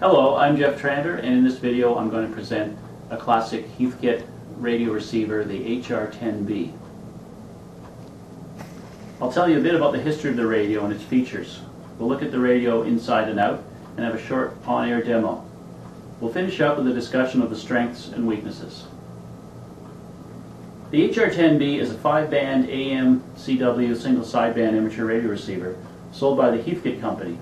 Hello, I'm Jeff Tranter, and in this video I'm going to present a classic Heathkit radio receiver, the HR-10B. I'll tell you a bit about the history of the radio and its features. We'll look at the radio inside and out, and have a short on-air demo. We'll finish up with a discussion of the strengths and weaknesses. The HR-10B is a 5-band AM CW single sideband amateur radio receiver sold by the Heathkit Company.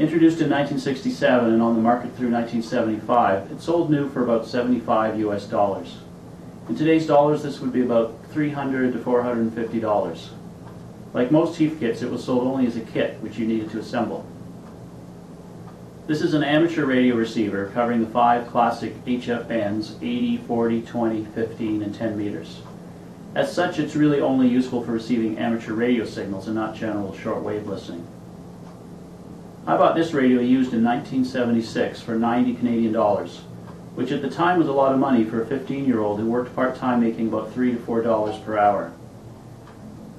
Introduced in 1967 and on the market through 1975, it sold new for about 75 US dollars. In today's dollars, this would be about 300 to 450 dollars. Like most Heath kits, it was sold only as a kit, which you needed to assemble. This is an amateur radio receiver covering the five classic HF bands 80, 40, 20, 15, and 10 meters. As such, it's really only useful for receiving amateur radio signals and not general shortwave listening. I bought this radio used in 1976 for 90 Canadian dollars, which at the time was a lot of money for a 15-year-old who worked part-time making about 3 to 4 dollars per hour.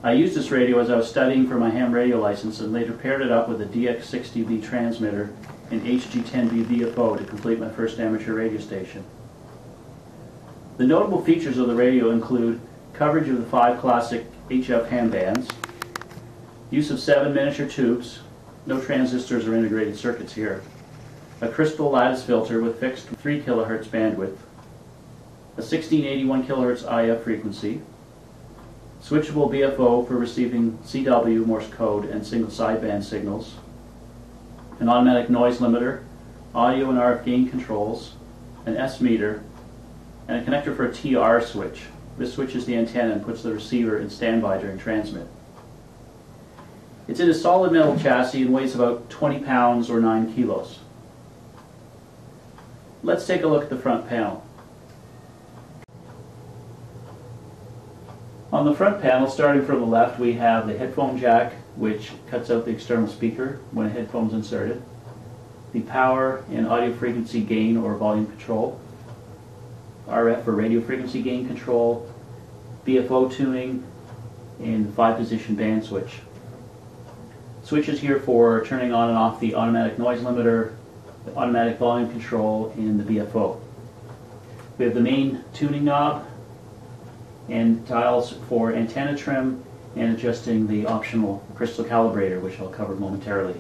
I used this radio as I was studying for my ham radio license and later paired it up with a DX60B transmitter and HG10B VFO to complete my first amateur radio station. The notable features of the radio include coverage of the five classic HF ham bands, use of seven miniature tubes, no transistors or integrated circuits here, a crystal lattice filter with fixed 3 kHz bandwidth, a 1681 kHz IF frequency, switchable BFO for receiving CW, Morse code, and single sideband signals, an automatic noise limiter, audio and RF gain controls, an S meter, and a connector for a TR switch. This switches the antenna and puts the receiver in standby during transmit. It's in a solid metal chassis and weighs about 20 pounds or 9 kilos. Let's take a look at the front panel. On the front panel, starting from the left, we have the headphone jack, which cuts out the external speaker when a headphone's inserted, the power and audio frequency gain or volume control, RF or radio frequency gain control, BFO tuning, and the five position band switch. Switches here for turning on and off the automatic noise limiter, the automatic volume control, and the BFO. We have the main tuning knob, and dials for antenna trim and adjusting the optional crystal calibrator, which I'll cover momentarily.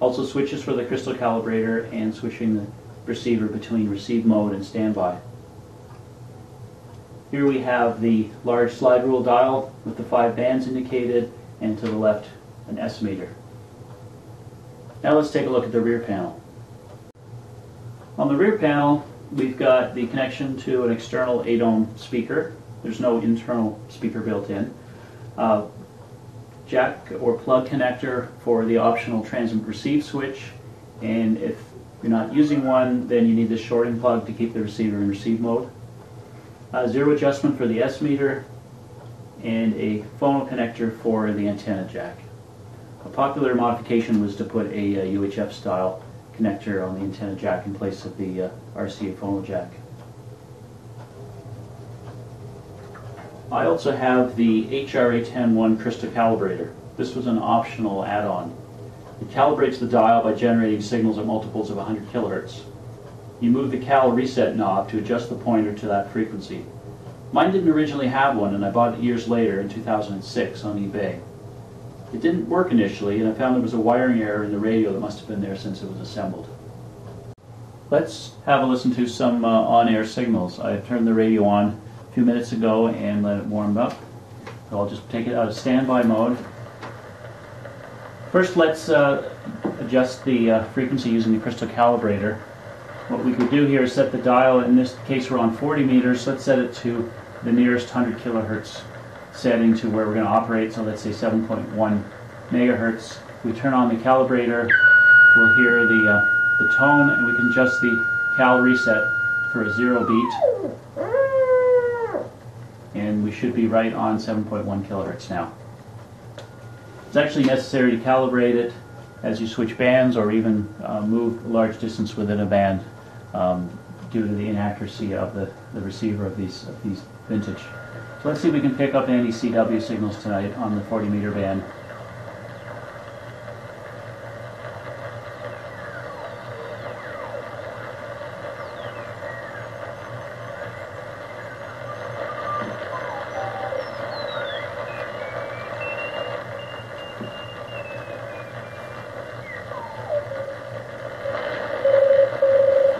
Also switches for the crystal calibrator and switching the receiver between receive mode and standby. Here we have the large slide rule dial with the five bands indicated and to the left an S meter. Now let's take a look at the rear panel. On the rear panel we've got the connection to an external 8 ohm speaker there's no internal speaker built in. Uh, jack or plug connector for the optional transmit receive switch. And if you're not using one, then you need the shorting plug to keep the receiver in receive mode. Uh, zero adjustment for the S meter and a phono connector for the antenna jack. A popular modification was to put a, UHF style connector on the antenna jack in place of the uh, RCA phono jack. I also have the HRA101 crystal calibrator. This was an optional add-on. It calibrates the dial by generating signals at multiples of 100 kilohertz. You move the cal reset knob to adjust the pointer to that frequency. Mine didn't originally have one and I bought it years later in 2006 on eBay. It didn't work initially and I found there was a wiring error in the radio that must have been there since it was assembled. Let's have a listen to some uh, on-air signals. I've turned the radio on a few minutes ago and let it warm up. So I'll just take it out of standby mode. First let's uh, adjust the uh, frequency using the crystal calibrator. What we could do here is set the dial, in this case we're on 40 meters, let's set it to the nearest 100 kilohertz setting to where we're going to operate, so let's say 7.1 megahertz. We turn on the calibrator, we'll hear the, uh, the tone and we can adjust the cal reset for a zero beat and we should be right on 7.1 kilohertz now. It's actually necessary to calibrate it as you switch bands or even uh, move a large distance within a band um, due to the inaccuracy of the, the receiver of these, of these vintage. So let's see if we can pick up any CW signals tonight on the 40 meter band.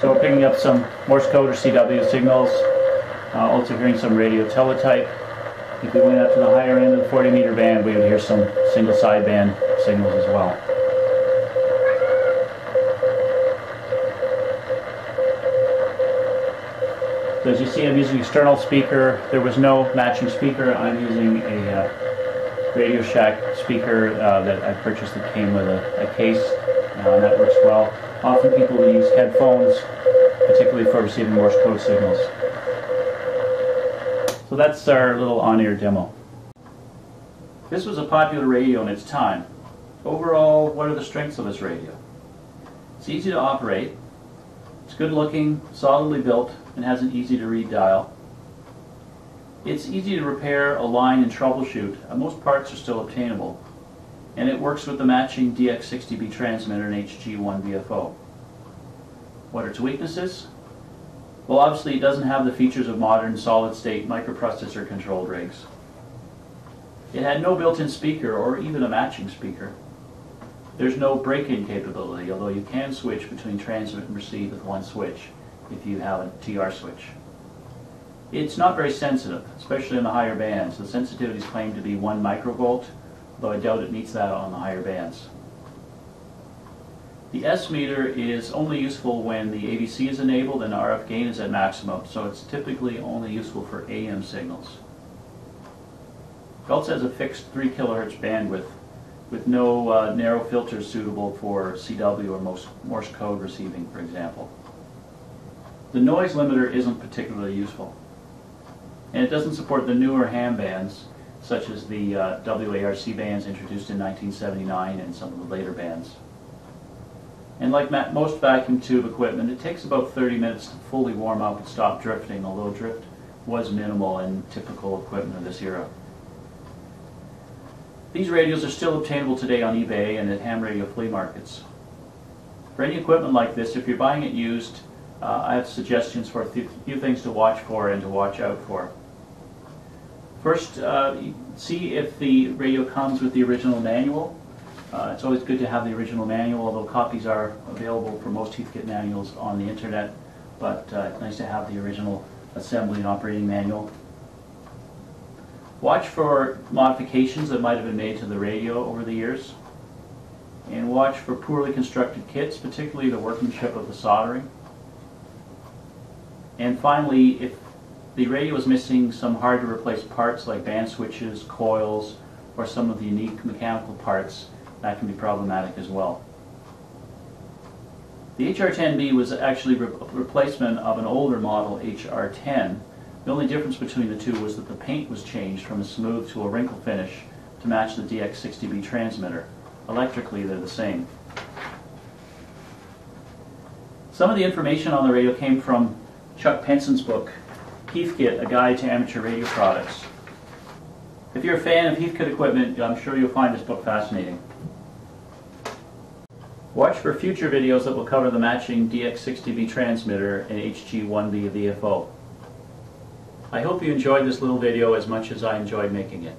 So we're picking up some Morse code or CW signals uh, also hearing some radio teletype. If we went up to the higher end of the 40 meter band, we would hear some single sideband signals as well. So as you see, I'm using external speaker. There was no matching speaker. I'm using a uh, Radio Shack speaker uh, that I purchased that came with a, a case, uh, that works well. Often people use headphones, particularly for receiving Morse code signals. So that's our little on-air demo. This was a popular radio in its time. Overall, what are the strengths of this radio? It's easy to operate, it's good looking, solidly built, and has an easy to read dial. It's easy to repair, align, and troubleshoot. Most parts are still obtainable. And it works with the matching DX60B transmitter and HG1 VFO. What are its weaknesses? Well, obviously it doesn't have the features of modern solid-state microprocessor controlled rigs. It had no built-in speaker or even a matching speaker. There's no break-in capability, although you can switch between transmit and receive with one switch if you have a TR switch. It's not very sensitive, especially in the higher bands. The sensitivity is claimed to be 1 microvolt, though I doubt it meets that on the higher bands. The S meter is only useful when the AVC is enabled and RF gain is at maximum, so it's typically only useful for AM signals. It also has a fixed 3 kilohertz bandwidth with no uh, narrow filters suitable for CW or Morse code receiving, for example. The noise limiter isn't particularly useful. And it doesn't support the newer ham bands, such as the uh, WARC bands introduced in 1979 and some of the later bands. And like most vacuum tube equipment, it takes about 30 minutes to fully warm up and stop drifting, although drift was minimal in typical equipment of this era. These radios are still obtainable today on eBay and at ham radio flea markets. For any equipment like this, if you're buying it used, uh, I have suggestions for a few things to watch for and to watch out for. First, uh, see if the radio comes with the original manual. Uh, it's always good to have the original manual, although copies are available for most Heathkit manuals on the internet, but uh, it's nice to have the original assembly and operating manual. Watch for modifications that might have been made to the radio over the years. And watch for poorly constructed kits, particularly the workmanship of the soldering. And finally, if the radio is missing some hard to replace parts like band switches, coils, or some of the unique mechanical parts, that can be problematic as well. The HR10B was actually a replacement of an older model HR10. The only difference between the two was that the paint was changed from a smooth to a wrinkle finish to match the DX60B transmitter. Electrically, they're the same. Some of the information on the radio came from Chuck Penson's book, Heathkit, A Guide to Amateur Radio Products. If you're a fan of Heathkit equipment, I'm sure you'll find this book fascinating. Watch for future videos that will cover the matching DX60B transmitter and HG1B VFO. I hope you enjoyed this little video as much as I enjoyed making it.